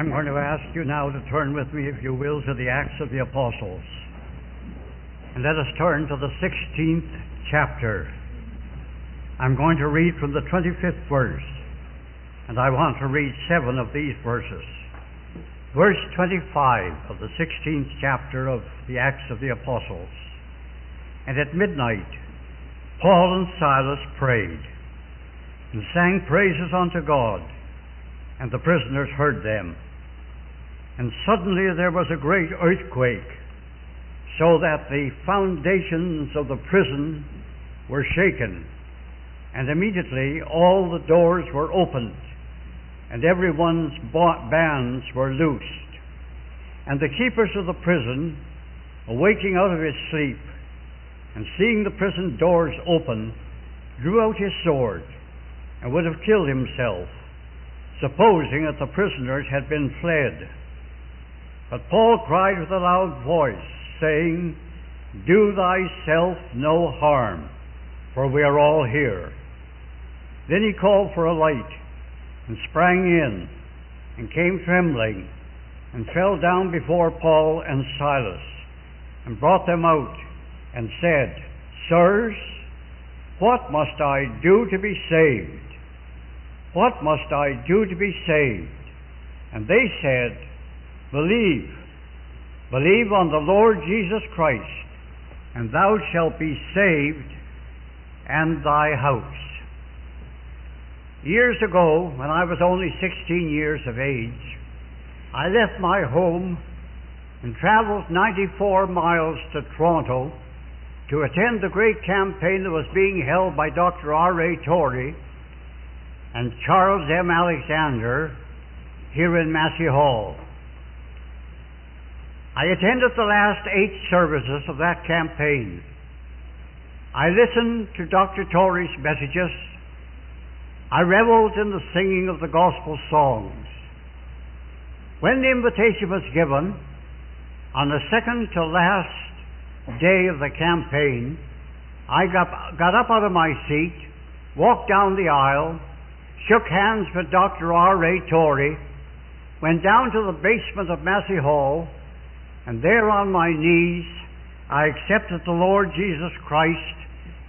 I'm going to ask you now to turn with me, if you will, to the Acts of the Apostles. And let us turn to the 16th chapter. I'm going to read from the 25th verse, and I want to read seven of these verses. Verse 25 of the 16th chapter of the Acts of the Apostles. And at midnight, Paul and Silas prayed and sang praises unto God and the prisoners heard them. And suddenly there was a great earthquake, so that the foundations of the prison were shaken. And immediately all the doors were opened, and everyone's bands were loosed. And the keepers of the prison, awaking out of his sleep, and seeing the prison doors open, drew out his sword, and would have killed himself supposing that the prisoners had been fled. But Paul cried with a loud voice, saying, Do thyself no harm, for we are all here. Then he called for a light, and sprang in, and came trembling, and fell down before Paul and Silas, and brought them out, and said, Sirs, what must I do to be saved? What must I do to be saved? And they said, Believe. Believe on the Lord Jesus Christ, and thou shalt be saved and thy house. Years ago, when I was only 16 years of age, I left my home and traveled 94 miles to Toronto to attend the great campaign that was being held by Dr. R.A. Torrey and Charles M. Alexander here in Massey Hall. I attended the last eight services of that campaign. I listened to Dr. Torrey's messages. I reveled in the singing of the gospel songs. When the invitation was given on the second to last day of the campaign, I got, got up out of my seat, walked down the aisle, shook hands with Dr. R. A. Torrey, went down to the basement of Massey Hall, and there on my knees I accepted the Lord Jesus Christ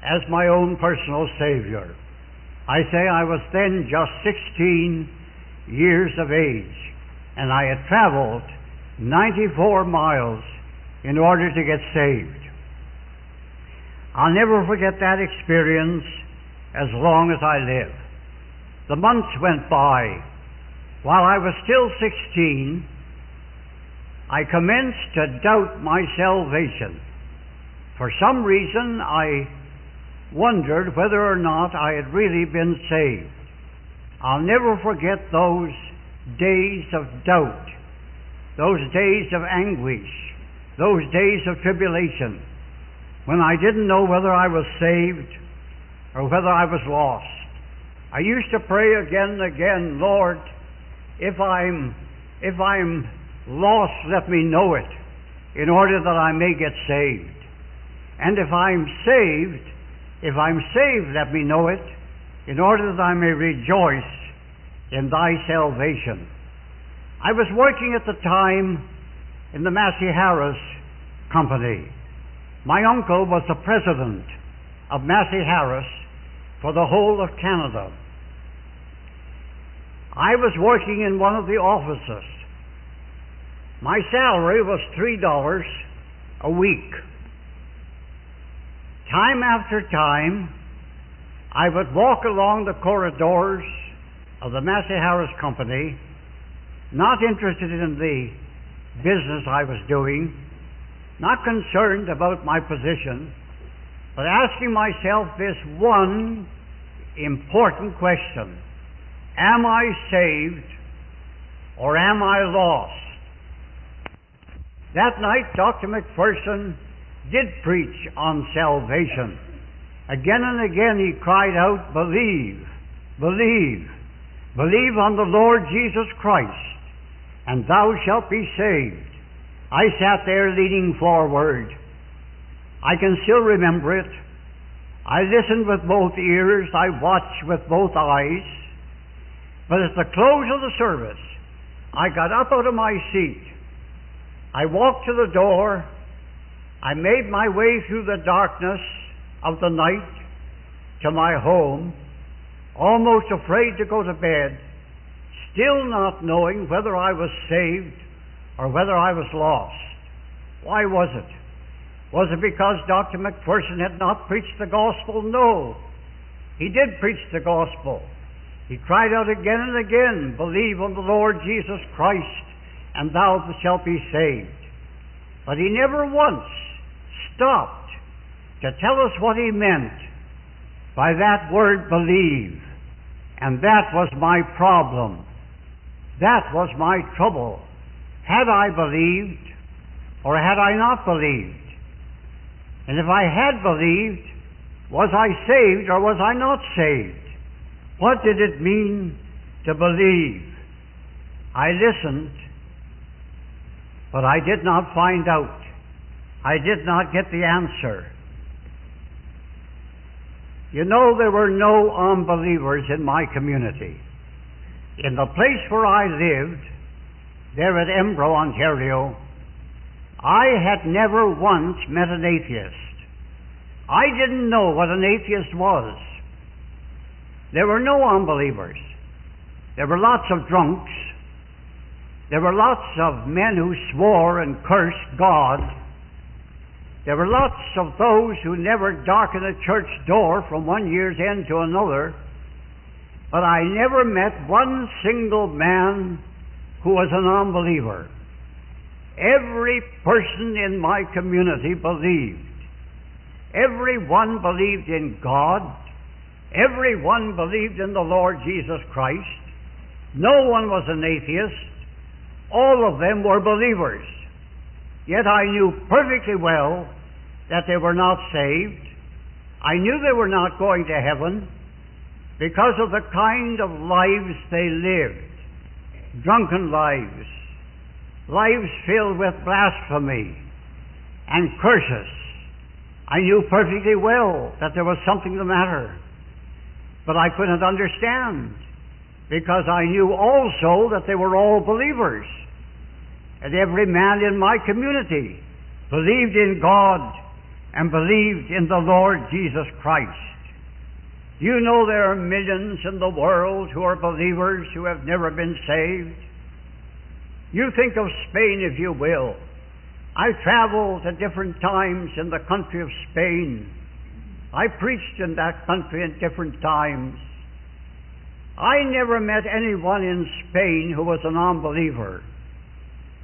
as my own personal Savior. I say I was then just 16 years of age, and I had traveled 94 miles in order to get saved. I'll never forget that experience as long as I live. The months went by. While I was still 16, I commenced to doubt my salvation. For some reason, I wondered whether or not I had really been saved. I'll never forget those days of doubt, those days of anguish, those days of tribulation, when I didn't know whether I was saved or whether I was lost. I used to pray again and again, Lord, if I'm if I'm lost, let me know it, in order that I may get saved. And if I'm saved, if I'm saved, let me know it, in order that I may rejoice in thy salvation. I was working at the time in the Massey Harris Company. My uncle was the president of Massey Harris for the whole of Canada. I was working in one of the offices. My salary was $3 a week. Time after time, I would walk along the corridors of the Massey Harris Company, not interested in the business I was doing, not concerned about my position, but asking myself this one important question Am I saved or am I lost? That night, Dr. McPherson did preach on salvation. Again and again he cried out, Believe, believe, believe on the Lord Jesus Christ, and thou shalt be saved. I sat there leaning forward. I can still remember it. I listened with both ears, I watched with both eyes. But at the close of the service, I got up out of my seat. I walked to the door. I made my way through the darkness of the night to my home, almost afraid to go to bed, still not knowing whether I was saved or whether I was lost. Why was it? Was it because Dr. McPherson had not preached the gospel? No. He did preach the gospel. He cried out again and again, Believe on the Lord Jesus Christ, and thou shalt be saved. But he never once stopped to tell us what he meant by that word believe. And that was my problem. That was my trouble. Had I believed, or had I not believed? And if I had believed, was I saved or was I not saved? What did it mean to believe? I listened, but I did not find out. I did not get the answer. You know, there were no unbelievers in my community. In the place where I lived, there at Embro, Ontario, I had never once met an atheist. I didn't know what an atheist was. There were no unbelievers. There were lots of drunks. There were lots of men who swore and cursed God. There were lots of those who never darkened a church door from one year's end to another. But I never met one single man who was an unbeliever. Every person in my community believed. Everyone believed in God. Everyone believed in the Lord Jesus Christ. No one was an atheist. All of them were believers. Yet I knew perfectly well that they were not saved. I knew they were not going to heaven because of the kind of lives they lived. Drunken lives. Lives filled with blasphemy and curses. I knew perfectly well that there was something the matter. But I couldn't understand because I knew also that they were all believers. And every man in my community believed in God and believed in the Lord Jesus Christ. You know there are millions in the world who are believers who have never been saved. You think of Spain if you will. I traveled at different times in the country of Spain I preached in that country at different times. I never met anyone in Spain who was an unbeliever.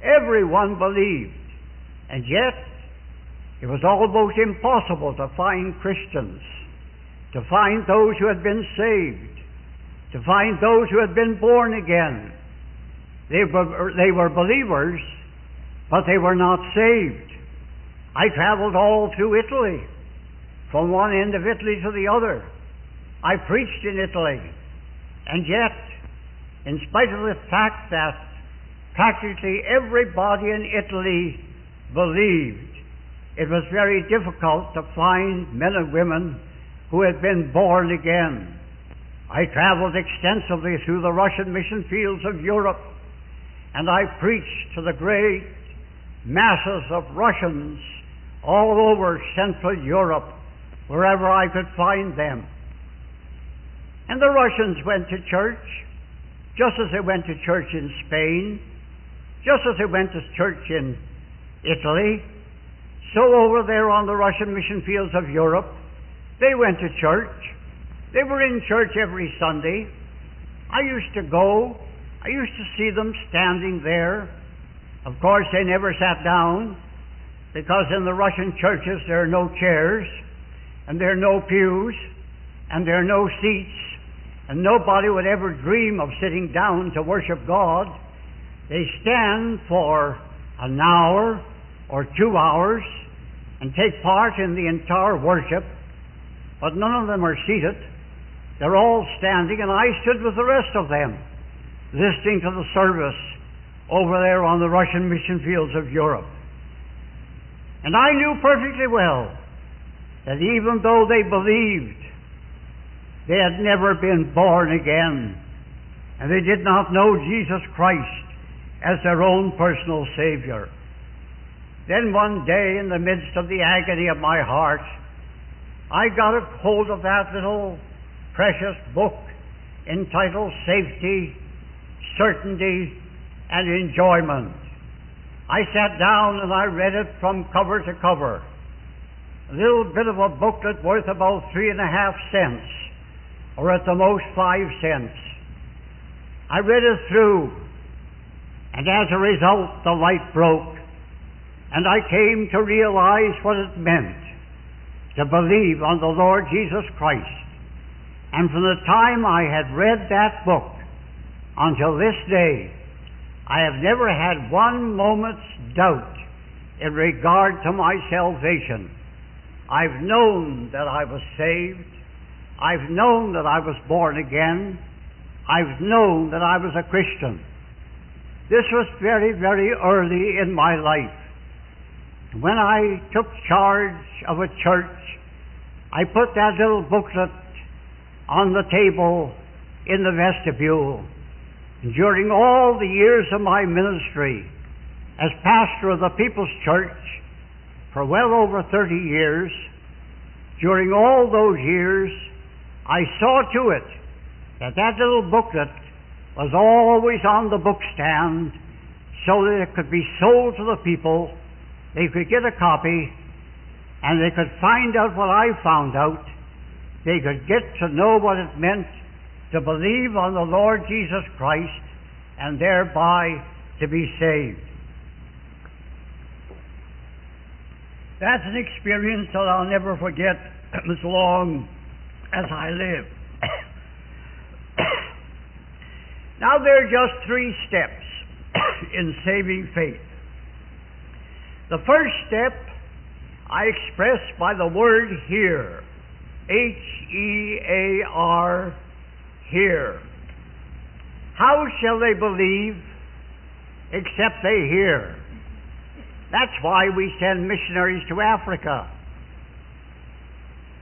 Everyone believed. And yet, it was almost impossible to find Christians, to find those who had been saved, to find those who had been born again. They were, they were believers, but they were not saved. I traveled all through Italy from one end of Italy to the other. I preached in Italy. And yet, in spite of the fact that practically everybody in Italy believed, it was very difficult to find men and women who had been born again. I traveled extensively through the Russian mission fields of Europe, and I preached to the great masses of Russians all over Central Europe wherever I could find them. And the Russians went to church, just as they went to church in Spain, just as they went to church in Italy. So over there on the Russian mission fields of Europe, they went to church. They were in church every Sunday. I used to go. I used to see them standing there. Of course, they never sat down because in the Russian churches there are no chairs and there are no pews, and there are no seats, and nobody would ever dream of sitting down to worship God. They stand for an hour or two hours and take part in the entire worship, but none of them are seated. They're all standing, and I stood with the rest of them, listening to the service over there on the Russian mission fields of Europe. And I knew perfectly well that even though they believed, they had never been born again, and they did not know Jesus Christ as their own personal Savior. Then one day, in the midst of the agony of my heart, I got a hold of that little precious book entitled Safety, Certainty, and Enjoyment. I sat down and I read it from cover to cover. A little bit of a booklet worth about three and a half cents, or at the most five cents. I read it through, and as a result, the light broke, and I came to realize what it meant to believe on the Lord Jesus Christ. And from the time I had read that book until this day, I have never had one moment's doubt in regard to my salvation. I've known that I was saved. I've known that I was born again. I've known that I was a Christian. This was very, very early in my life. When I took charge of a church, I put that little booklet on the table in the vestibule during all the years of my ministry as pastor of the People's Church for well over 30 years, during all those years, I saw to it that that little booklet was always on the bookstand so that it could be sold to the people. They could get a copy and they could find out what I found out. They could get to know what it meant to believe on the Lord Jesus Christ and thereby to be saved. That's an experience that I'll never forget as long as I live. Now, there are just three steps in saving faith. The first step I express by the word hear. H E A R hear. How shall they believe except they hear? That's why we send missionaries to Africa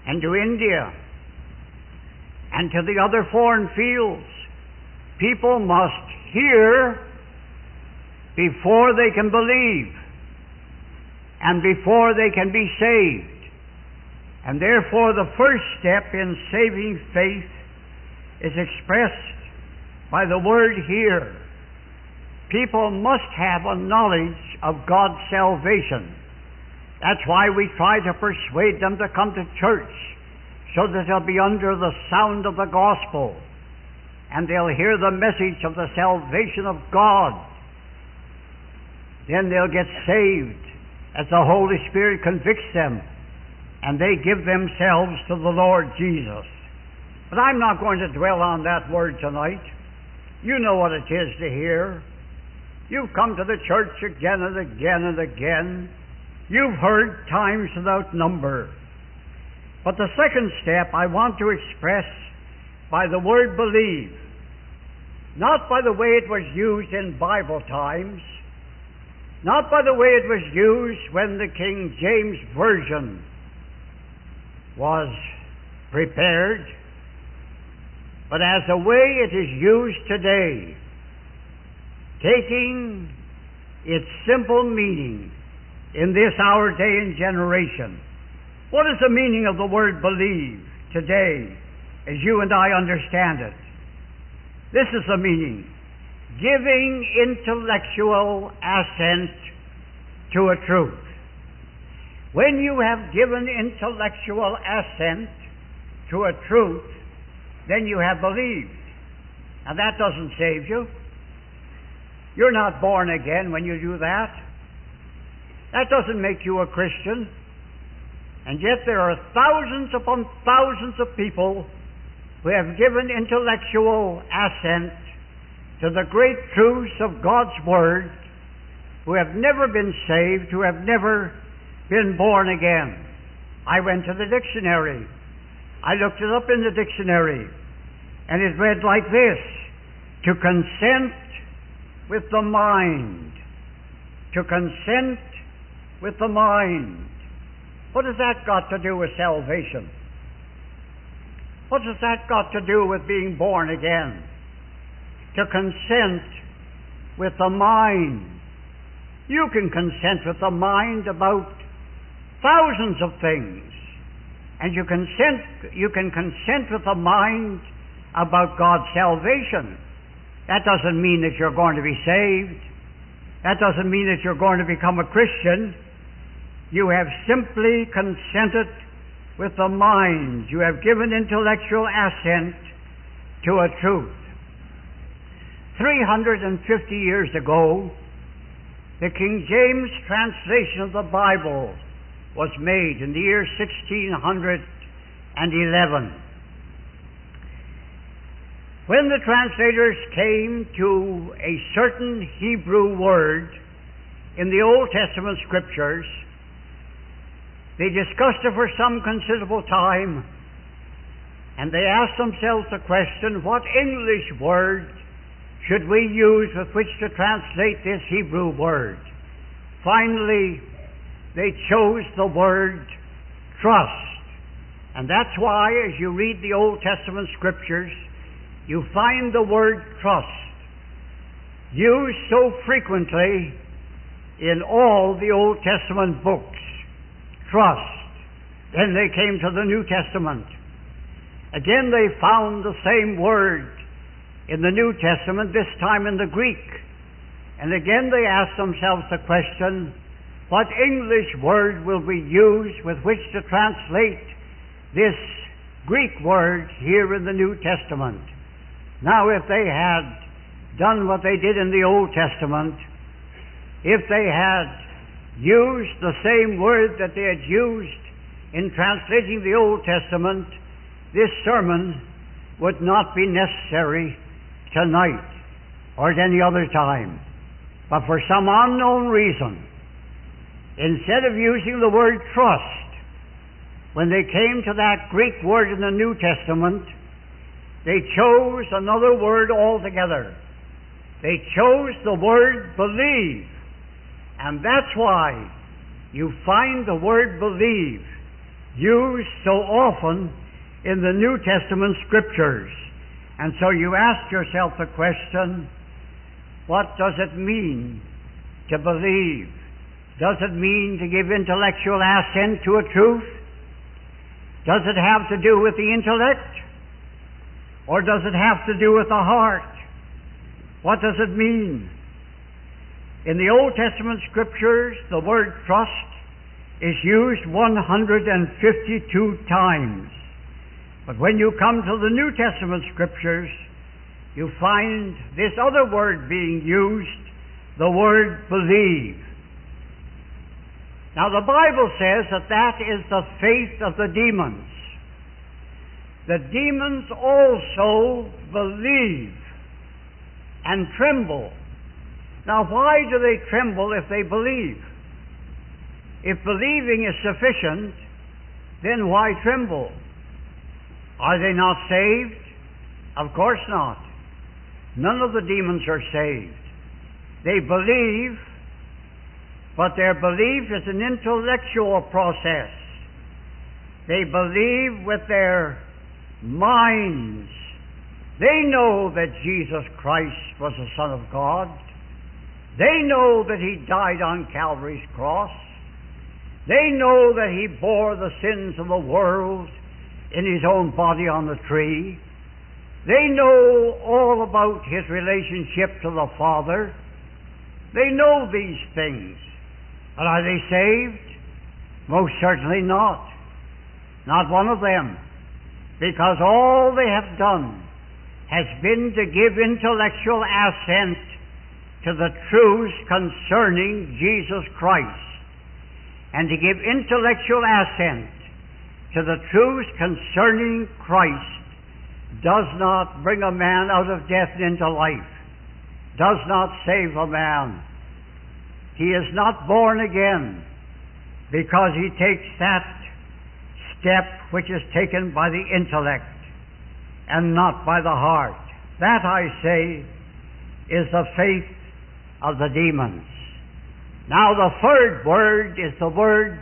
and to India and to the other foreign fields. People must hear before they can believe and before they can be saved. And therefore, the first step in saving faith is expressed by the word hear. People must have a knowledge of God's salvation. That's why we try to persuade them to come to church, so that they'll be under the sound of the gospel and they'll hear the message of the salvation of God. Then they'll get saved as the Holy Spirit convicts them and they give themselves to the Lord Jesus. But I'm not going to dwell on that word tonight. You know what it is to hear. You've come to the church again and again and again. You've heard times without number. But the second step I want to express by the word believe, not by the way it was used in Bible times, not by the way it was used when the King James Version was prepared, but as the way it is used today, taking its simple meaning in this our day and generation. What is the meaning of the word believe today as you and I understand it? This is the meaning giving intellectual assent to a truth. When you have given intellectual assent to a truth, then you have believed. Now that doesn't save you. You're not born again when you do that. That doesn't make you a Christian. And yet there are thousands upon thousands of people who have given intellectual assent to the great truths of God's Word, who have never been saved, who have never been born again. I went to the dictionary. I looked it up in the dictionary, and it read like this To consent with the mind. To consent with the mind. What has that got to do with salvation? What has that got to do with being born again? To consent with the mind. You can consent with the mind about thousands of things. And you, consent, you can consent with the mind about God's salvation. That doesn't mean that you're going to be saved. That doesn't mean that you're going to become a Christian. You have simply consented with the mind. You have given intellectual assent to a truth. 350 years ago, the King James translation of the Bible was made in the year 1611. When the translators came to a certain Hebrew word in the Old Testament scriptures, they discussed it for some considerable time and they asked themselves the question what English word should we use with which to translate this Hebrew word? Finally, they chose the word trust. And that's why, as you read the Old Testament scriptures, you find the word trust used so frequently in all the Old Testament books. Trust. Then they came to the New Testament. Again, they found the same word in the New Testament, this time in the Greek. And again they asked themselves the question, what English word will we use with which to translate this Greek word here in the New Testament? Now, if they had done what they did in the Old Testament, if they had used the same word that they had used in translating the Old Testament, this sermon would not be necessary tonight or at any other time. But for some unknown reason, instead of using the word trust, when they came to that Greek word in the New Testament, they chose another word altogether. They chose the word believe. And that's why you find the word believe used so often in the New Testament scriptures. And so you ask yourself the question what does it mean to believe? Does it mean to give intellectual assent to a truth? Does it have to do with the intellect? Or does it have to do with the heart? What does it mean? In the Old Testament scriptures, the word trust is used 152 times. But when you come to the New Testament scriptures, you find this other word being used, the word believe. Now the Bible says that that is the faith of the demons. The demons also believe and tremble. Now why do they tremble if they believe? If believing is sufficient, then why tremble? Are they not saved? Of course not. None of the demons are saved. They believe, but their belief is an intellectual process. They believe with their minds. They know that Jesus Christ was the Son of God. They know that He died on Calvary's cross. They know that He bore the sins of the world in his own body on the tree. They know all about his relationship to the Father. They know these things. But are they saved? Most certainly not. Not one of them. Because all they have done has been to give intellectual assent to the truths concerning Jesus Christ and to give intellectual assent to the truths concerning Christ does not bring a man out of death into life, does not save a man. He is not born again because he takes that step which is taken by the intellect and not by the heart. That, I say, is the faith of the demons. Now, the third word is the word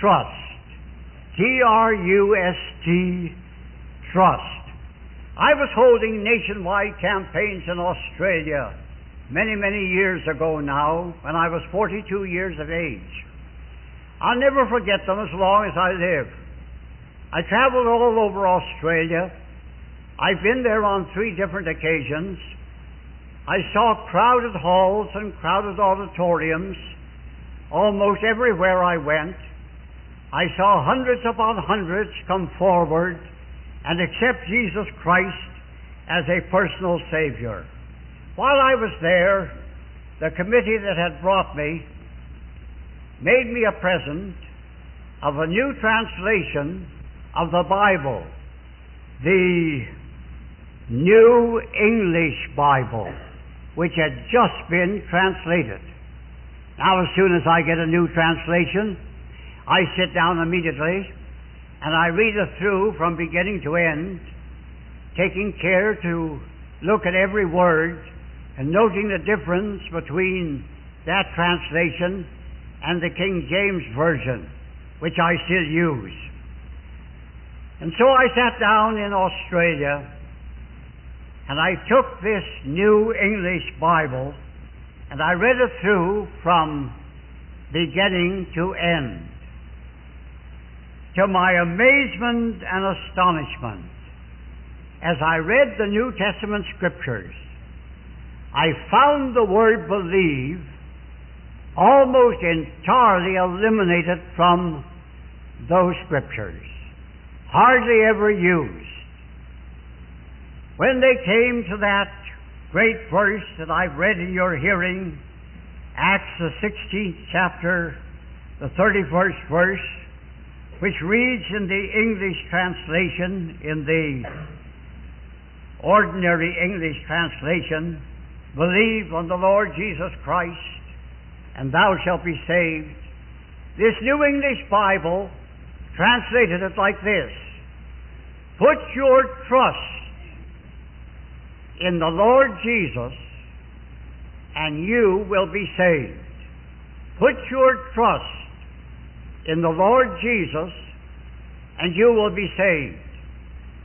trust. T R U S T, trust. I was holding nationwide campaigns in Australia many, many years ago now, when I was 42 years of age. I'll never forget them as long as I live. I traveled all over Australia. I've been there on three different occasions. I saw crowded halls and crowded auditoriums almost everywhere I went. I saw hundreds upon hundreds come forward and accept Jesus Christ as a personal Savior. While I was there, the committee that had brought me made me a present of a new translation of the Bible, the New English Bible, which had just been translated. Now, as soon as I get a new translation, I sit down immediately and I read it through from beginning to end, taking care to look at every word and noting the difference between that translation and the King James Version, which I still use. And so I sat down in Australia and I took this New English Bible and I read it through from beginning to end. To my amazement and astonishment, as I read the New Testament scriptures, I found the word believe almost entirely eliminated from those scriptures, hardly ever used. When they came to that great verse that I've read in your hearing, Acts the 16th chapter, the 31st verse, which reads in the English translation, in the ordinary English translation, Believe on the Lord Jesus Christ, and thou shalt be saved. This New English Bible translated it like this Put your trust in the Lord Jesus, and you will be saved. Put your trust in the Lord Jesus, and you will be saved.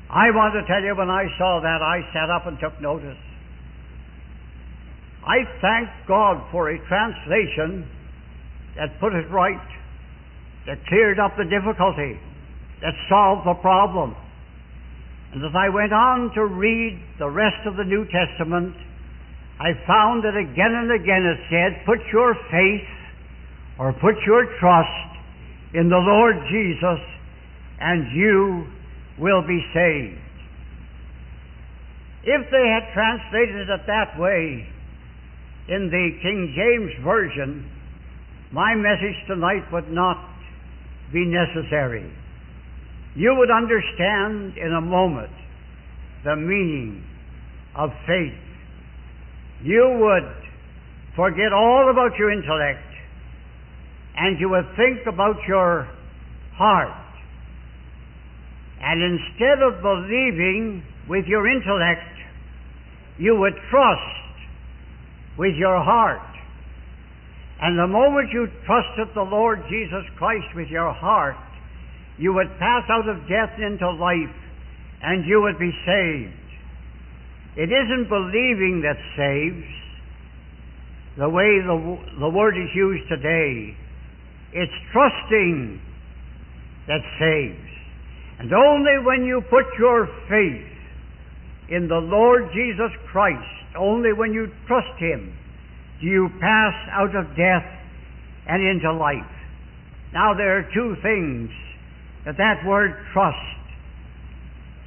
I want to tell you, when I saw that, I sat up and took notice. I thank God for a translation that put it right, that cleared up the difficulty, that solved the problem. And as I went on to read the rest of the New Testament, I found that again and again it said, Put your faith or put your trust in the Lord Jesus, and you will be saved. If they had translated it that way, in the King James Version, my message tonight would not be necessary. You would understand in a moment the meaning of faith. You would forget all about your intellect and you would think about your heart. And instead of believing with your intellect, you would trust with your heart. And the moment you trusted the Lord Jesus Christ with your heart, you would pass out of death into life and you would be saved. It isn't believing that saves the way the, the word is used today. It's trusting that saves. And only when you put your faith in the Lord Jesus Christ only when you trust Him do you pass out of death and into life. Now, there are two things that that word trust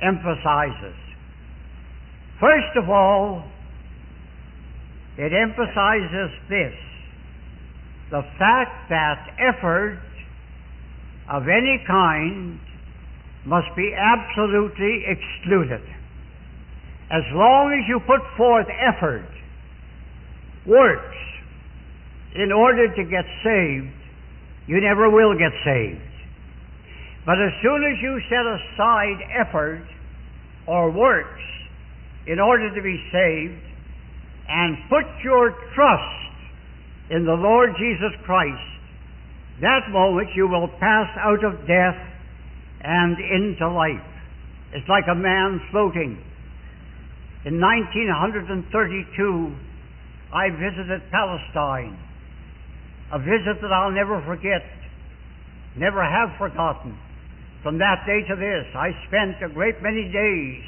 emphasizes. First of all, it emphasizes this the fact that effort of any kind must be absolutely excluded as long as you put forth effort, works, in order to get saved, you never will get saved. But as soon as you set aside effort or works in order to be saved and put your trust in the Lord Jesus Christ, that moment you will pass out of death and into life. It's like a man floating in 1932, I visited Palestine, a visit that I'll never forget, never have forgotten. From that day to this, I spent a great many days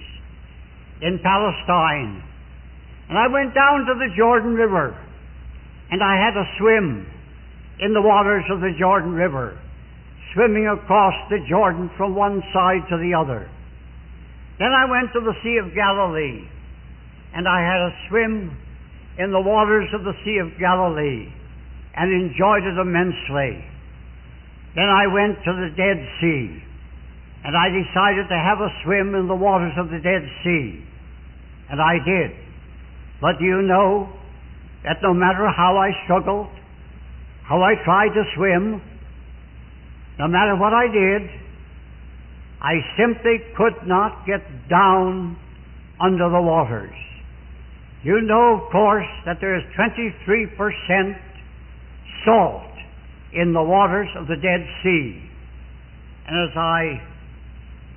in Palestine. And I went down to the Jordan River, and I had a swim in the waters of the Jordan River, swimming across the Jordan from one side to the other. Then I went to the Sea of Galilee, and I had a swim in the waters of the Sea of Galilee and enjoyed it immensely. Then I went to the Dead Sea and I decided to have a swim in the waters of the Dead Sea. And I did. But do you know that no matter how I struggled, how I tried to swim, no matter what I did, I simply could not get down under the waters. You know, of course, that there is 23% salt in the waters of the Dead Sea. And as I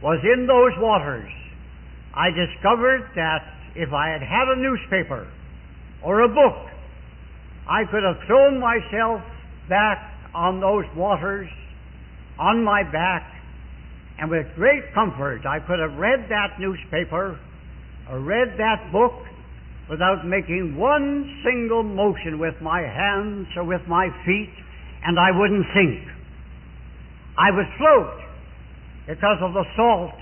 was in those waters, I discovered that if I had had a newspaper or a book, I could have thrown myself back on those waters on my back, and with great comfort I could have read that newspaper or read that book without making one single motion with my hands or with my feet, and I wouldn't sink. I would float because of the salt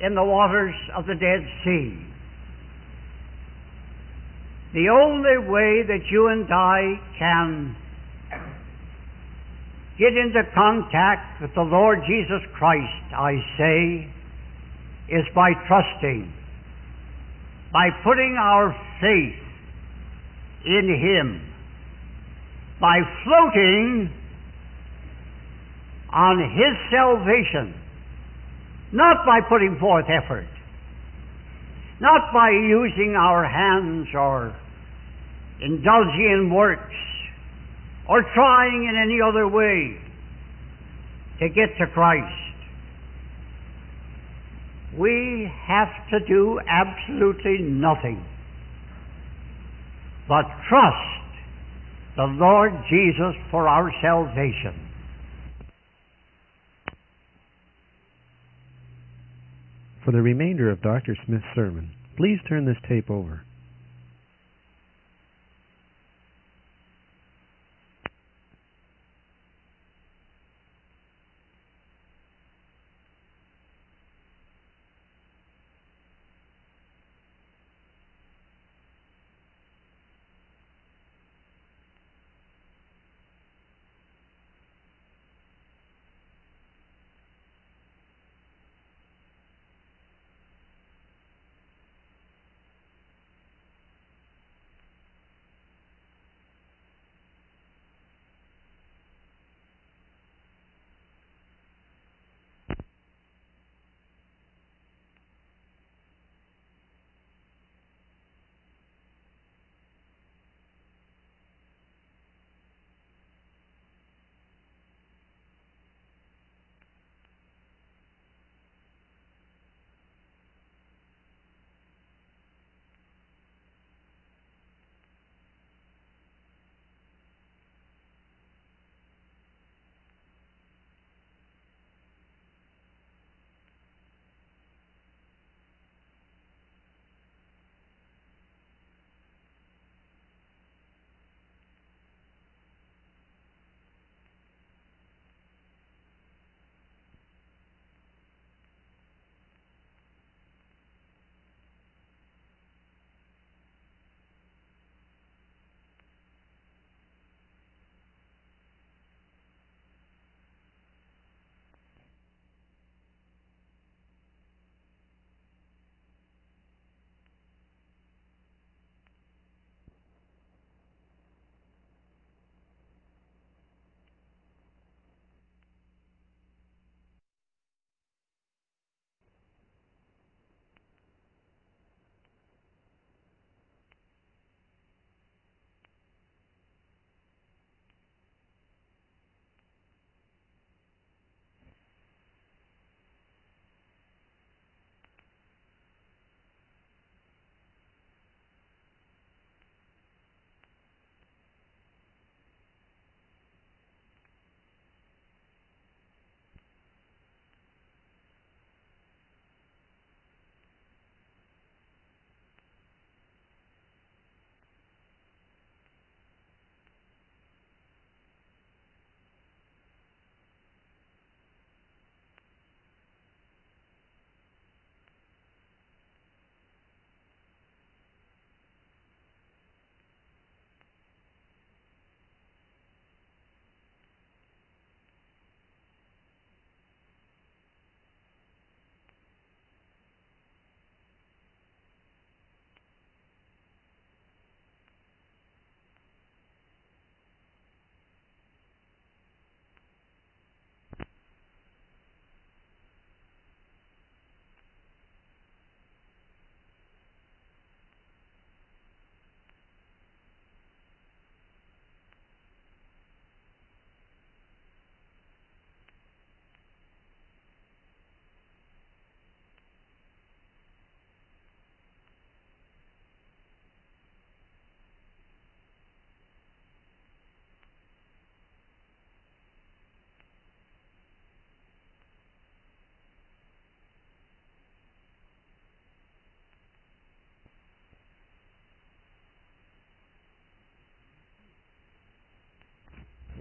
in the waters of the Dead Sea. The only way that you and I can get into contact with the Lord Jesus Christ, I say, is by trusting, by putting our faith in Him, by floating on His salvation not by putting forth effort, not by using our hands or indulging in works or trying in any other way to get to Christ. We have to do absolutely nothing but trust the Lord Jesus for our salvation. For the remainder of Dr. Smith's sermon, please turn this tape over.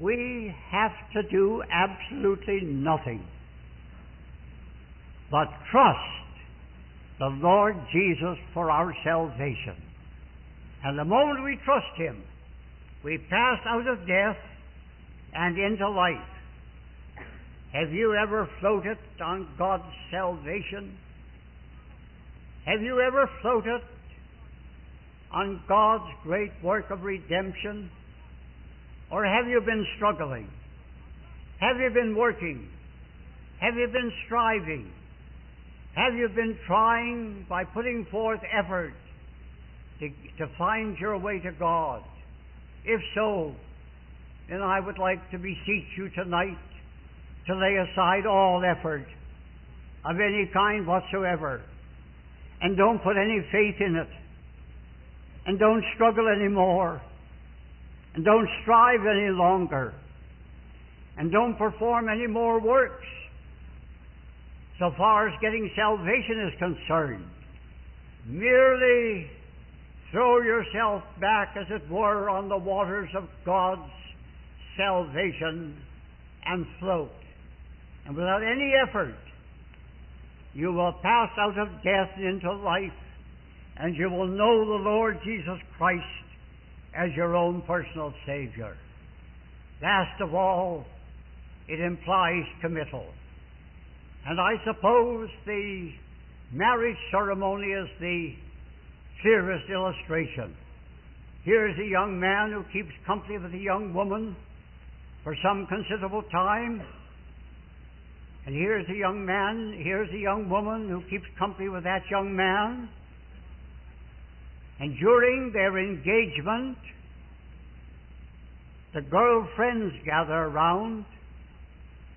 We have to do absolutely nothing but trust the Lord Jesus for our salvation. And the moment we trust Him, we pass out of death and into life. Have you ever floated on God's salvation? Have you ever floated on God's great work of redemption? Or have you been struggling? Have you been working? Have you been striving? Have you been trying by putting forth effort to, to find your way to God? If so, then I would like to beseech you tonight to lay aside all effort of any kind whatsoever and don't put any faith in it and don't struggle any more and don't strive any longer and don't perform any more works so far as getting salvation is concerned. Merely throw yourself back, as it were, on the waters of God's salvation and float. And without any effort, you will pass out of death into life, and you will know the Lord Jesus Christ as your own personal Savior. Last of all, it implies committal. And I suppose the marriage ceremony is the clearest illustration. Here's a young man who keeps company with a young woman for some considerable time. And here's a young man, here's a young woman who keeps company with that young man. And during their engagement, the girlfriends gather around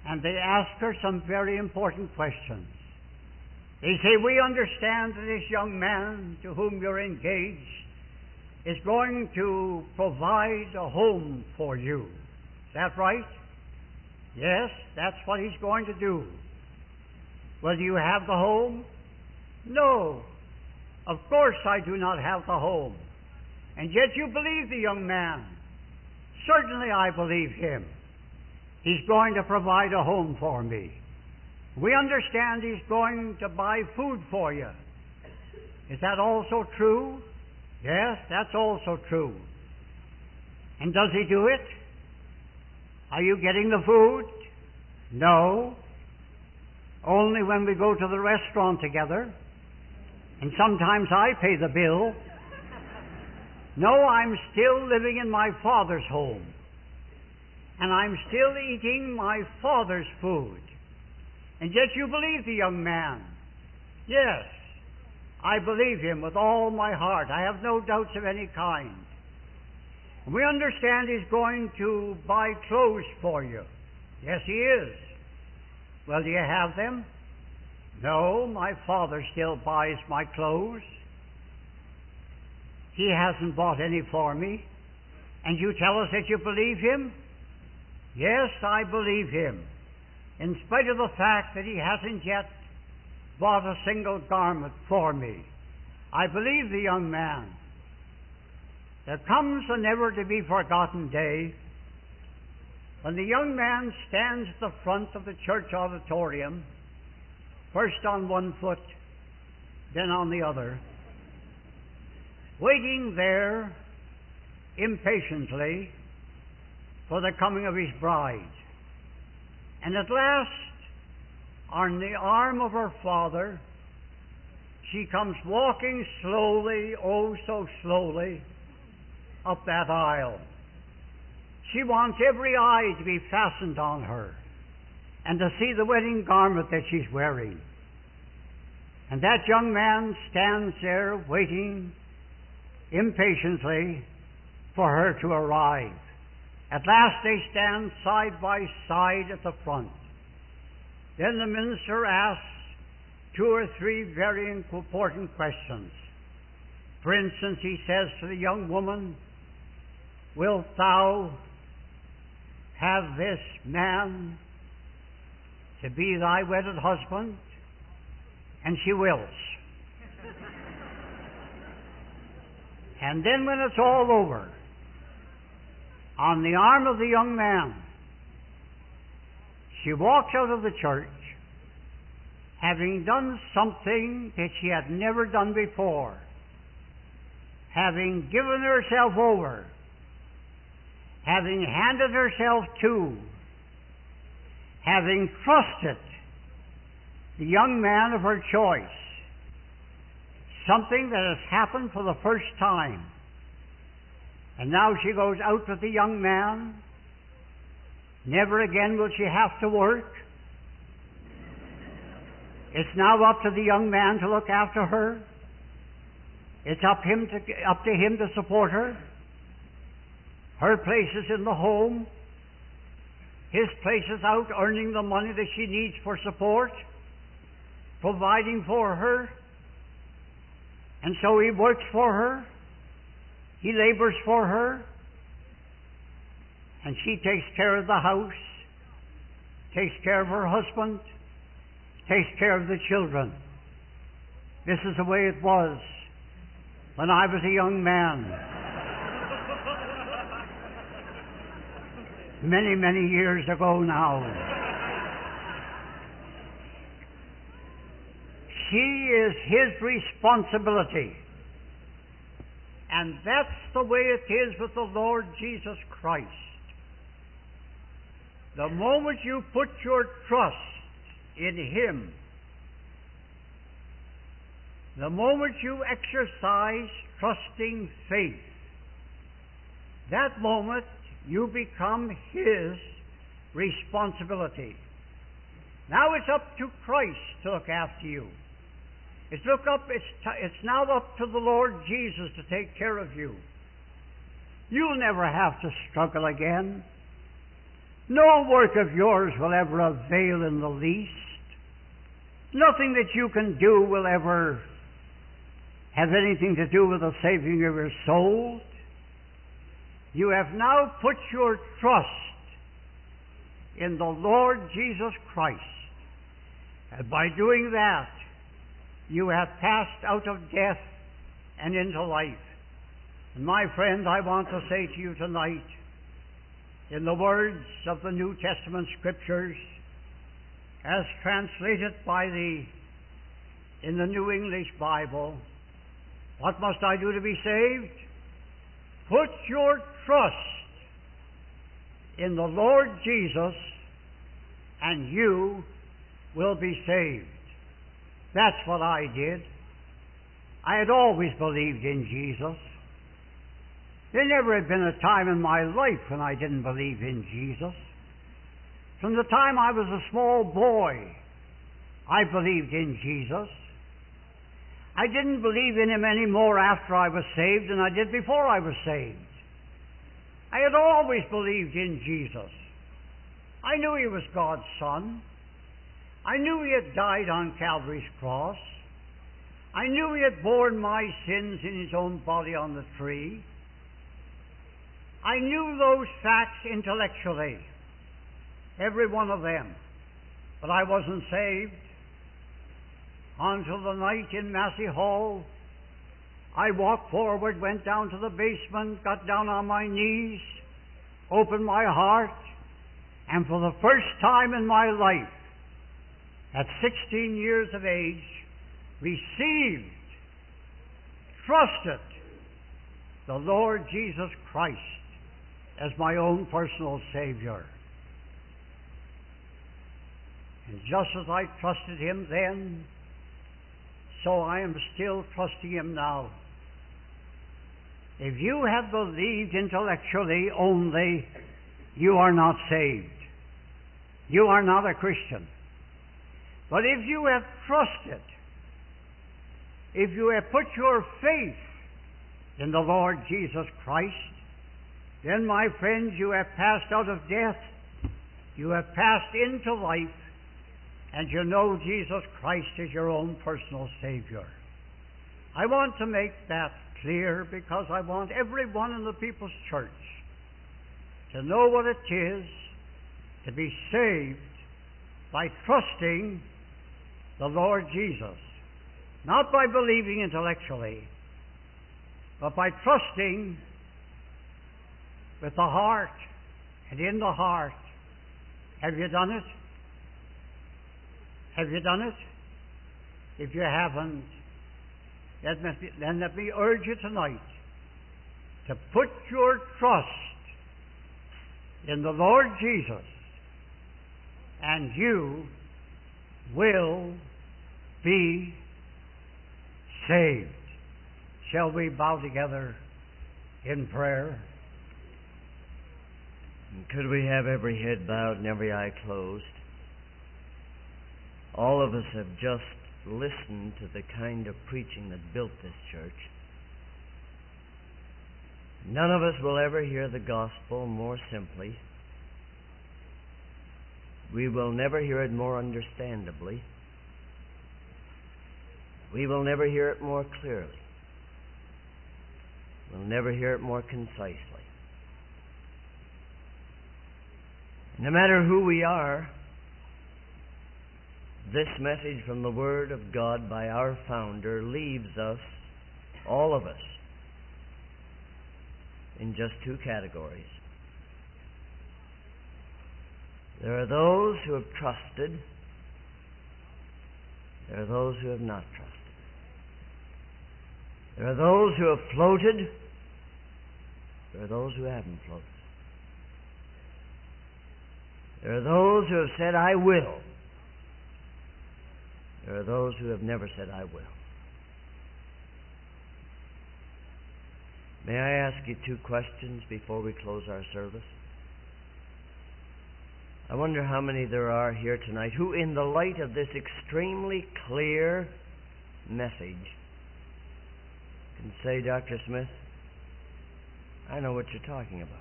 and they ask her some very important questions. They say, We understand that this young man to whom you're engaged is going to provide a home for you. Is that right? Yes, that's what he's going to do. Well, do you have the home? No. Of course I do not have the home. And yet you believe the young man. Certainly I believe him. He's going to provide a home for me. We understand He's going to buy food for you. Is that also true? Yes, that's also true. And does He do it? Are you getting the food? No. Only when we go to the restaurant together. And sometimes I pay the bill. No, I'm still living in my Father's home and I'm still eating my father's food. And yet you believe the young man. Yes, I believe him with all my heart. I have no doubts of any kind. We understand he's going to buy clothes for you. Yes, he is. Well, do you have them? No, my father still buys my clothes. He hasn't bought any for me. And you tell us that you believe him? Yes, I believe him, in spite of the fact that he hasn't yet bought a single garment for me. I believe the young man. There comes a never to be forgotten day when the young man stands at the front of the church auditorium, first on one foot, then on the other, waiting there impatiently for the coming of his bride. And at last, on the arm of her father, she comes walking slowly, oh so slowly, up that aisle. She wants every eye to be fastened on her and to see the wedding garment that she's wearing. And that young man stands there waiting impatiently for her to arrive. At last they stand side by side at the front. Then the minister asks two or three very important questions. For instance, he says to the young woman, Wilt thou have this man to be thy wedded husband? And she wills. and then when it's all over, on the arm of the young man. She walks out of the church having done something that she had never done before, having given herself over, having handed herself to, having trusted the young man of her choice. Something that has happened for the first time. And now she goes out with the young man. Never again will she have to work. It's now up to the young man to look after her. It's up, him to, up to him to support her. Her place is in the home. His place is out earning the money that she needs for support, providing for her. And so he works for her. He labors for her. And she takes care of the house, takes care of her husband, takes care of the children. This is the way it was when I was a young man. Many, many years ago now. She is his responsibility. And that's the way it is with the Lord Jesus Christ. The moment you put your trust in Him. The moment you exercise trusting faith, that moment you become His responsibility. Now it's up to Christ to look after you. It's look up. It's, t- it's now up to the Lord Jesus to take care of you. You'll never have to struggle again. No work of yours will ever avail in the least. Nothing that you can do will ever have anything to do with the saving of your soul. You have now put your trust in the Lord Jesus Christ. And by doing that, you have passed out of death and into life. And my friend, I want to say to you tonight, in the words of the New Testament Scriptures, as translated by the in the New English Bible, what must I do to be saved? Put your trust in the Lord Jesus and you will be saved. That's what I did. I had always believed in Jesus. There never had been a time in my life when I didn't believe in Jesus. From the time I was a small boy, I believed in Jesus. I didn't believe in him any more after I was saved than I did before I was saved. I had always believed in Jesus. I knew he was God's Son. I knew he had died on Calvary's cross. I knew he had borne my sins in his own body on the tree. I knew those facts intellectually. Every one of them. But I wasn't saved. Until the night in Massey Hall, I walked forward, went down to the basement, got down on my knees, opened my heart, and for the first time in my life, at 16 years of age, received, trusted the Lord Jesus Christ as my own personal Savior. And just as I trusted Him then, so I am still trusting Him now. If you have believed intellectually only, you are not saved. You are not a Christian. But if you have trusted, if you have put your faith in the Lord Jesus Christ, then, my friends, you have passed out of death, you have passed into life, and you know Jesus Christ is your own personal Savior. I want to make that clear because I want everyone in the People's Church to know what it is to be saved by trusting the Lord Jesus. Not by believing intellectually, but by trusting with the heart and in the heart. Have you done it? Have you done it? If you haven't, let me, then let me urge you tonight to put your trust in the Lord Jesus, and you will be saved. Shall we bow together in prayer? Could we have every head bowed and every eye closed? All of us have just listened to the kind of preaching that built this church. None of us will ever hear the gospel more simply. We will never hear it more understandably. We will never hear it more clearly. We'll never hear it more concisely. No matter who we are, this message from the Word of God by our founder leaves us, all of us, in just two categories. There are those who have trusted, there are those who have not trusted. There are those who have floated, there are those who haven't floated. There are those who have said, I will. There are those who have never said, I will. May I ask you two questions before we close our service? I wonder how many there are here tonight who, in the light of this extremely clear message, can say, Dr. Smith, I know what you're talking about.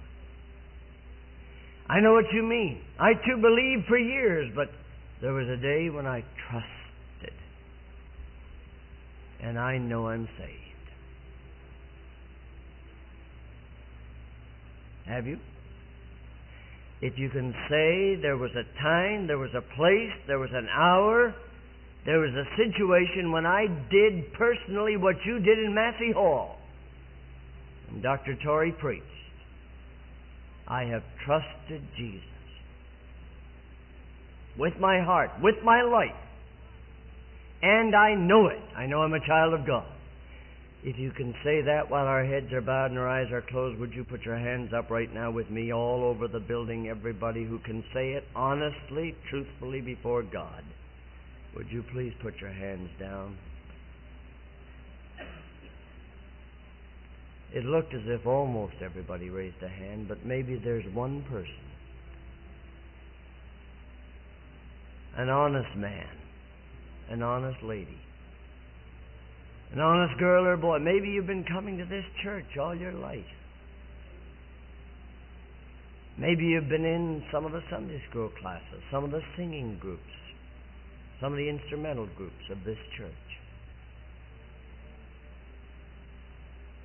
I know what you mean. I too believed for years, but there was a day when I trusted. And I know I'm saved. Have you? If you can say there was a time, there was a place, there was an hour, there was a situation when I did personally what you did in Massey Hall, and Dr. Torrey preached. I have trusted Jesus with my heart, with my life. And I know it. I know I'm a child of God. If you can say that while our heads are bowed and our eyes are closed, would you put your hands up right now with me all over the building, everybody who can say it honestly, truthfully before God? Would you please put your hands down? It looked as if almost everybody raised a hand, but maybe there's one person. An honest man, an honest lady, an honest girl or boy. Maybe you've been coming to this church all your life. Maybe you've been in some of the Sunday school classes, some of the singing groups, some of the instrumental groups of this church.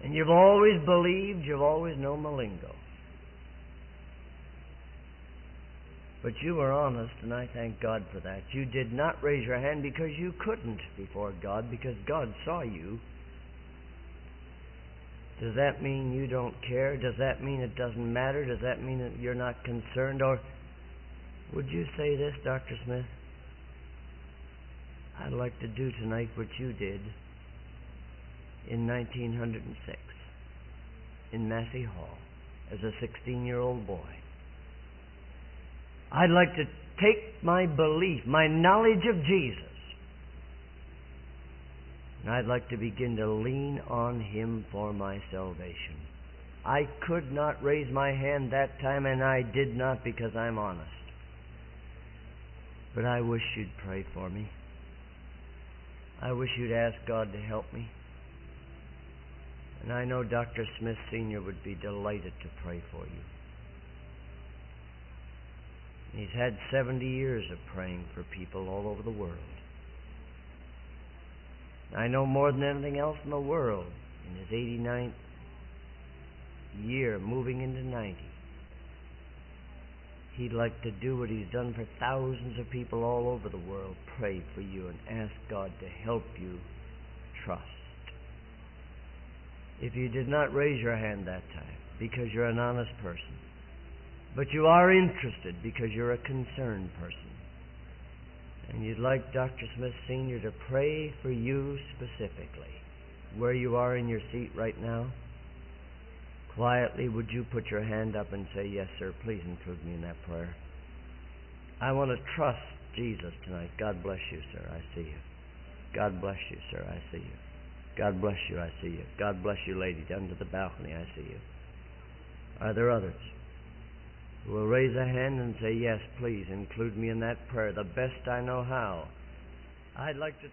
And you've always believed, you've always known Malingo. But you were honest, and I thank God for that. You did not raise your hand because you couldn't before God, because God saw you. Does that mean you don't care? Does that mean it doesn't matter? Does that mean that you're not concerned? Or would you say this, Dr. Smith? I'd like to do tonight what you did in 1906 in Massey Hall as a 16 year old boy. I'd like to take my belief, my knowledge of Jesus, and I'd like to begin to lean on Him for my salvation. I could not raise my hand that time, and I did not because I'm honest. But I wish you'd pray for me. I wish you'd ask God to help me. And I know Dr. Smith Sr. would be delighted to pray for you. He's had 70 years of praying for people all over the world. I know more than anything else in the world, in his 89th year, moving into 90, he'd like to do what he's done for thousands of people all over the world pray for you and ask God to help you trust. If you did not raise your hand that time, because you're an honest person. But you are interested because you're a concerned person. And you'd like Dr. Smith Sr. to pray for you specifically. Where you are in your seat right now, quietly, would you put your hand up and say, Yes, sir, please include me in that prayer? I want to trust Jesus tonight. God bless you, sir. I see you. God bless you, sir. I see you. God bless you. I see you. God bless you, lady, down to the balcony. I see you. Are there others will raise a hand and say, Yes, please include me in that prayer the best I know how? I'd like to.